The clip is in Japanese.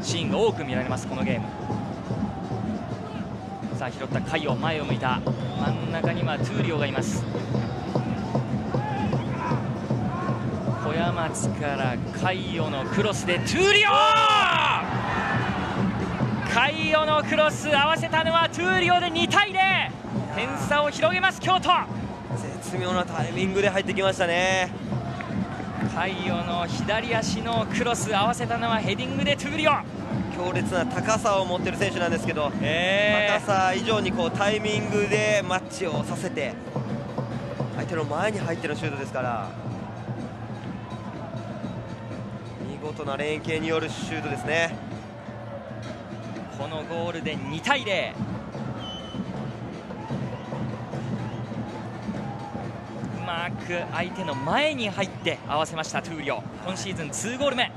シーンが多く見られますこのゲーム。さあ拾ったカイオ前を向いた。真ん中にはトゥーリオがいます。小屋松からカイオのクロスでトゥーリオ!カイオのクロス合わせたのはトゥーリオで2対0点差を広げます京都。絶妙なタイミングで入ってきましたね。カイオの左足のクロス合わせたのはヘディングでトゥーリオ。強烈な高さを持ってる選手なんですけど、え高さ以上にこうタイミングでマッチをさせて相手の前に入ってのシュートですから見事な連携によるシュートですね。このゴールで2対0く相手の前に入って合わせましたトゥーリオ。今シーズン2ゴール目。